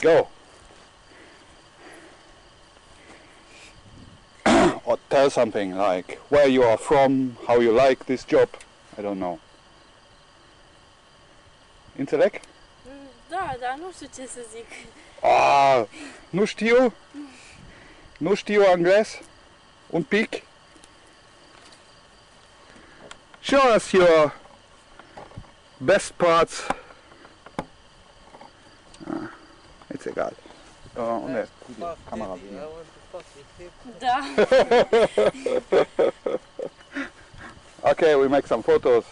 Go. or tell something like where you are from, how you like this job. I don't know. Înțeleg? Da, dar nu știu ce să zic. Ah, nu știu. Nu știu englez. Un pic. Show us your best parts. Ah, it's egal. Uh, unde? Camera bine. Da. Okay, we make some photos.